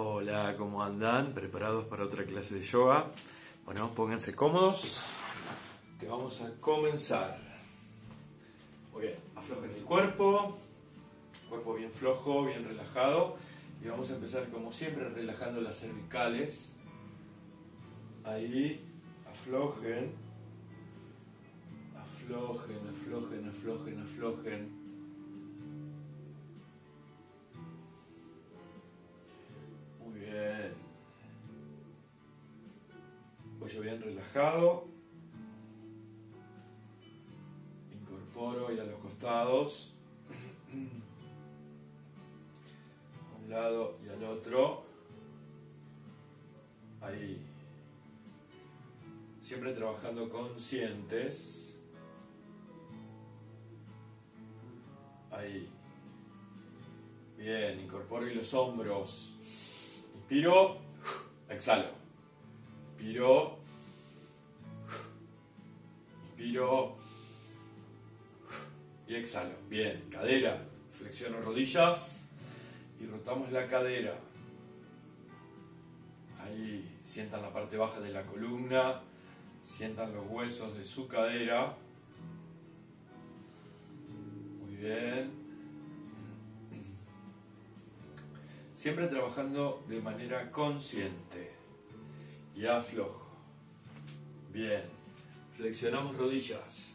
Hola, ¿cómo andan? ¿Preparados para otra clase de yoga? Bueno, pónganse cómodos, que vamos a comenzar. Muy bien, aflojen el cuerpo, cuerpo bien flojo, bien relajado. Y vamos a empezar como siempre relajando las cervicales. Ahí, aflojen, aflojen, aflojen, aflojen, aflojen. Bien relajado. Incorporo y a los costados. A un lado y al otro. Ahí. Siempre trabajando conscientes. Ahí. Bien, incorporo y los hombros. Inspiro, exhalo. Inspiro, inspiro y exhalo. Bien, cadera, flexiono rodillas y rotamos la cadera. Ahí, sientan la parte baja de la columna, sientan los huesos de su cadera. Muy bien. Siempre trabajando de manera consciente y aflojo. Bien, flexionamos rodillas,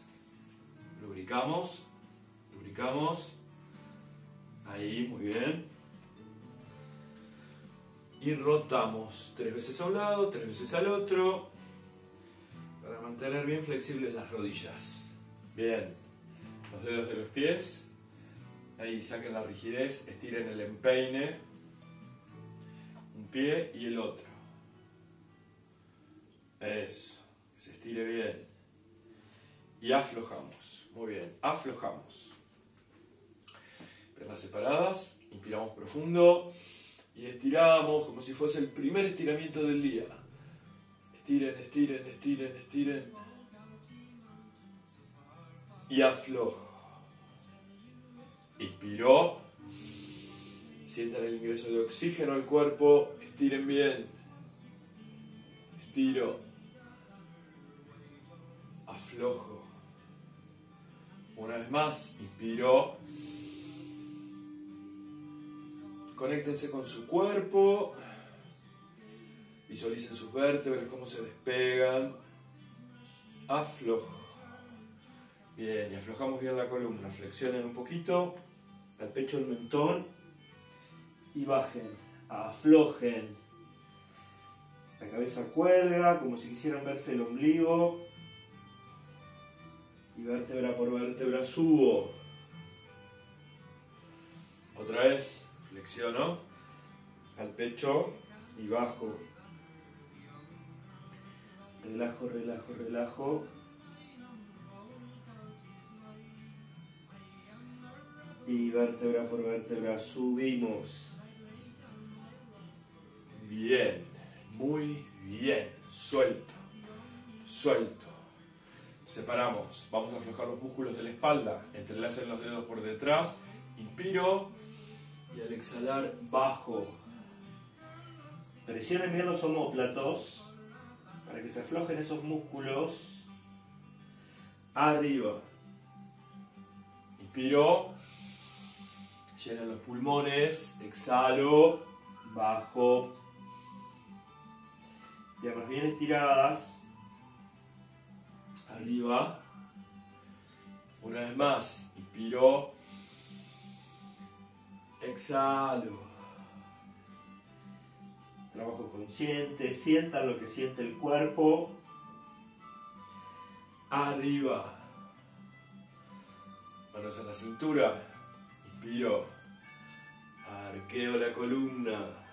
lubricamos, lubricamos, ahí, muy bien. Y rotamos tres veces a un lado, tres veces al otro, para mantener bien flexibles las rodillas. Bien, los dedos de los pies, ahí saquen la rigidez, estiren el empeine pie y el otro. Eso, se estire bien. Y aflojamos. Muy bien, aflojamos. Piernas separadas, inspiramos profundo y estiramos como si fuese el primer estiramiento del día. Estiren, estiren, estiren, estiren. Y aflojo. Inspiró. Sientan el ingreso de oxígeno al cuerpo Estiren bien. Estiro. Aflojo. Una vez más, inspiro. Conéctense con su cuerpo. Visualicen sus vértebras, cómo se despegan. Aflojo. Bien, y aflojamos bien la columna. Flexionen un poquito al pecho del mentón y bajen aflojen. La cabeza cuelga como si quisieran verse el ombligo. Vértebra por vértebra subo. Otra vez, flexiono al pecho y bajo. Relajo, relajo, relajo. Y vértebra por vértebra subimos. Bien, muy bien. Suelto, suelto. Separamos. Vamos a aflojar los músculos de la espalda. Entrelacen los dedos por detrás. Inspiro y al exhalar bajo. Presionen bien los homóplatos para que se aflojen esos músculos. Arriba. Inspiro. Llenan los pulmones. Exhalo. Bajo piernas bien estiradas, arriba, una vez más, inspiro, exhalo, trabajo consciente, sientan lo que siente el cuerpo, arriba, manos a la cintura, inspiro, arqueo la columna,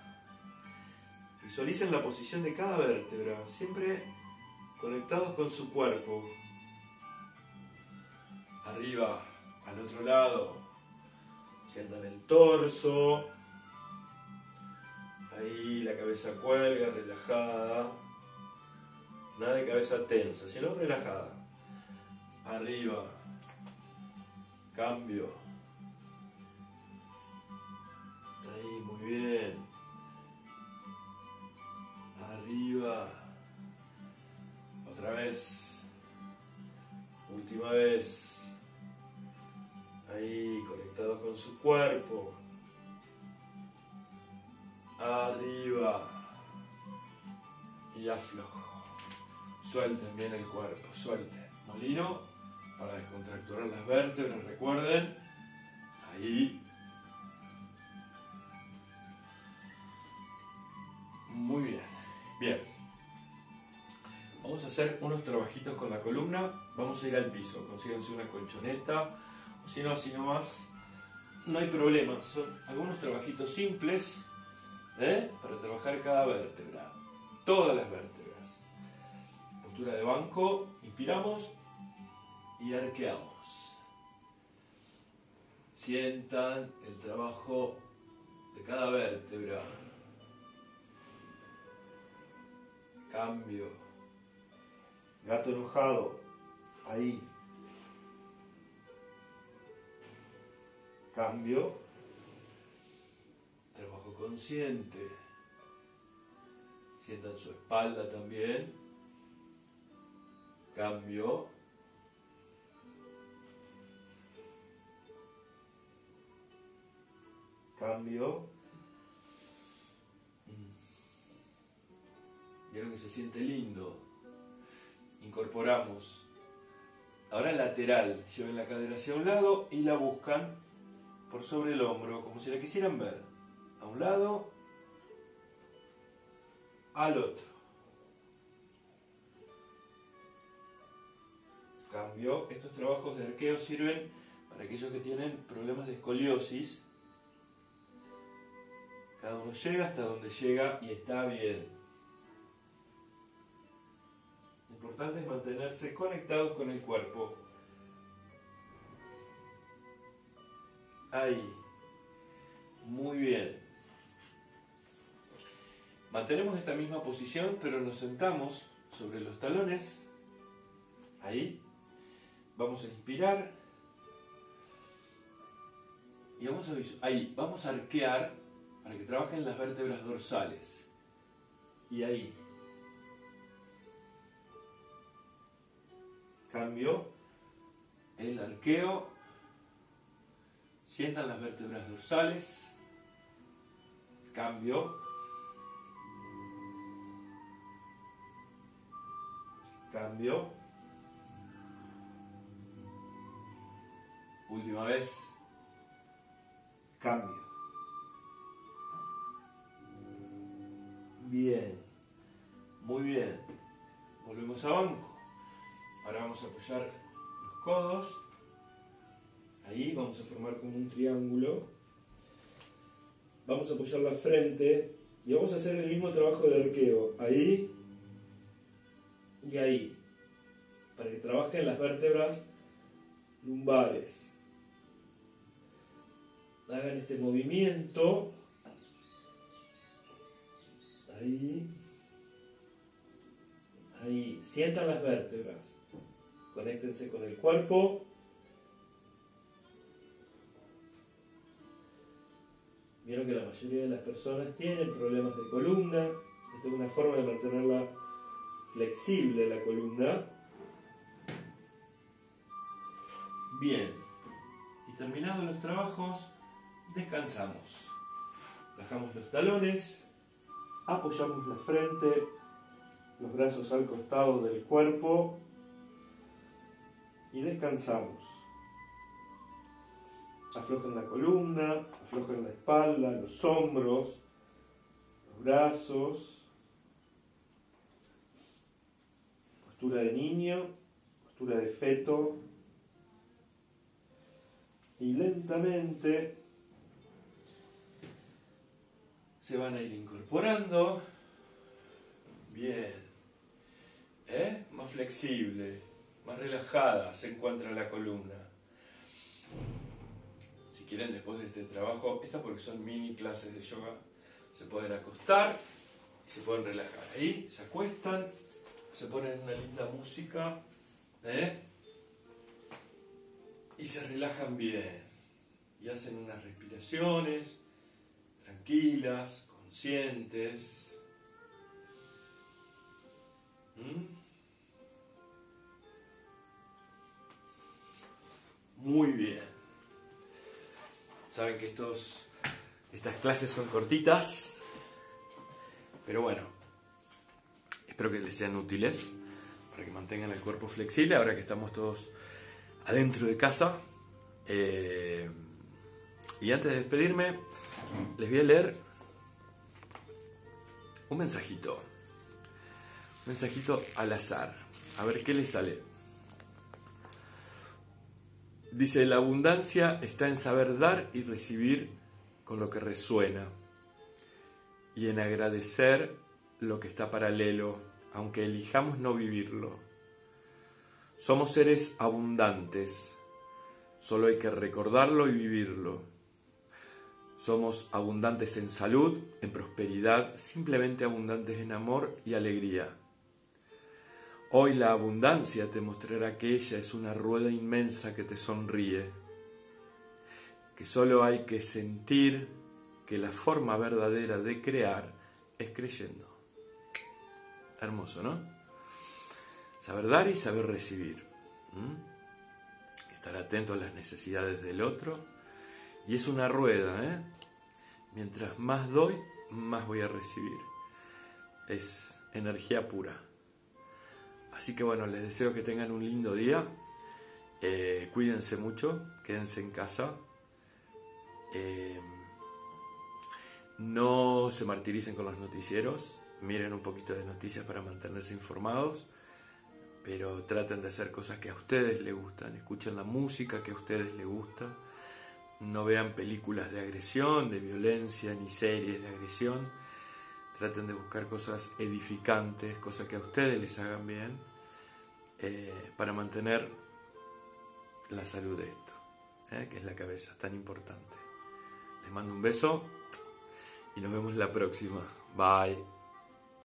Visualicen la posición de cada vértebra, siempre conectados con su cuerpo. Arriba, al otro lado, sientan el torso. Ahí la cabeza cuelga, relajada. Nada de cabeza tensa, sino relajada. Arriba. Cambio. Su cuerpo. Arriba. Y aflojo. Suelten bien el cuerpo, suelten. Molino para descontracturar las vértebras, recuerden. Ahí. Muy bien. Bien. Vamos a hacer unos trabajitos con la columna. Vamos a ir al piso. Consíganse una colchoneta. O si no, así nomás. No hay problema. Son algunos trabajitos simples. ¿eh? Para trabajar cada vértebra. Todas las vértebras. Postura de banco. Inspiramos y arqueamos. Sientan el trabajo de cada vértebra. Cambio. Gato enojado. Ahí. Cambio. Trabajo consciente. Sientan su espalda también. Cambio. Cambio. Vieron que se siente lindo. Incorporamos. Ahora lateral. Lleven la cadera hacia un lado y la buscan por sobre el hombro, como si la quisieran ver. A un lado, al otro. Cambio. Estos trabajos de arqueo sirven para aquellos que tienen problemas de escoliosis. Cada uno llega hasta donde llega y está bien. Lo importante es mantenerse conectados con el cuerpo. Ahí. Muy bien. Mantenemos esta misma posición, pero nos sentamos sobre los talones. Ahí. Vamos a inspirar. Y vamos a ahí, vamos a arquear para que trabajen las vértebras dorsales. Y ahí. Cambio. El arqueo. Sientan las vértebras dorsales. Cambio. Cambio. Última vez. Cambio. Bien. Muy bien. Volvemos a banco. Ahora vamos a apoyar los codos. Ahí vamos a formar como un triángulo. Vamos a apoyar la frente y vamos a hacer el mismo trabajo de arqueo. Ahí y ahí. Para que trabajen las vértebras lumbares. Hagan este movimiento. Ahí. Ahí. Sientan las vértebras. Conéctense con el cuerpo. Vieron que la mayoría de las personas tienen problemas de columna. Esta es una forma de mantenerla flexible la columna. Bien. Y terminados los trabajos, descansamos. Bajamos los talones, apoyamos la frente, los brazos al costado del cuerpo y descansamos. Aflojen la columna, aflojen la espalda, los hombros, los brazos. Postura de niño, postura de feto. Y lentamente se van a ir incorporando. Bien. ¿Eh? Más flexible, más relajada se encuentra la columna quieren después de este trabajo, esta porque son mini clases de yoga, se pueden acostar, se pueden relajar. Ahí se acuestan, se ponen una linda música ¿eh? y se relajan bien. Y hacen unas respiraciones tranquilas, conscientes. ¿Mm? Muy bien. Saben que estos, estas clases son cortitas, pero bueno, espero que les sean útiles para que mantengan el cuerpo flexible ahora que estamos todos adentro de casa. Eh, y antes de despedirme, les voy a leer un mensajito. Un mensajito al azar. A ver qué les sale. Dice, la abundancia está en saber dar y recibir con lo que resuena y en agradecer lo que está paralelo, aunque elijamos no vivirlo. Somos seres abundantes, solo hay que recordarlo y vivirlo. Somos abundantes en salud, en prosperidad, simplemente abundantes en amor y alegría. Hoy la abundancia te mostrará que ella es una rueda inmensa que te sonríe, que solo hay que sentir que la forma verdadera de crear es creyendo. Hermoso, ¿no? Saber dar y saber recibir. Estar atento a las necesidades del otro. Y es una rueda, ¿eh? Mientras más doy, más voy a recibir. Es energía pura. Así que bueno, les deseo que tengan un lindo día. Eh, cuídense mucho, quédense en casa. Eh, no se martiricen con los noticieros. Miren un poquito de noticias para mantenerse informados. Pero traten de hacer cosas que a ustedes les gustan. Escuchen la música que a ustedes les gusta. No vean películas de agresión, de violencia, ni series de agresión Traten de buscar cosas edificantes, cosas que a ustedes les hagan bien, eh, para mantener la salud de esto, eh, que es la cabeza, tan importante. Les mando un beso y nos vemos la próxima. Bye.